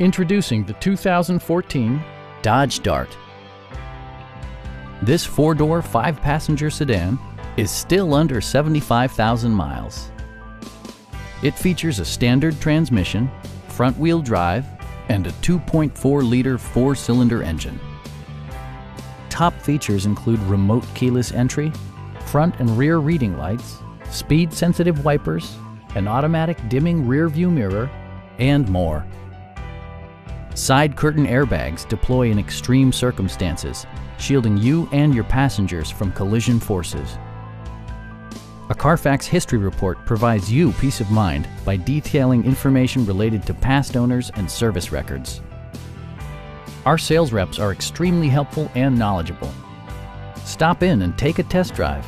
Introducing the 2014 Dodge Dart. This four-door, five-passenger sedan is still under 75,000 miles. It features a standard transmission, front-wheel drive, and a 2.4-liter four-cylinder engine. Top features include remote keyless entry, front and rear reading lights, speed-sensitive wipers, an automatic dimming rear view mirror, and more. Side curtain airbags deploy in extreme circumstances, shielding you and your passengers from collision forces. A Carfax history report provides you peace of mind by detailing information related to past owners and service records. Our sales reps are extremely helpful and knowledgeable. Stop in and take a test drive.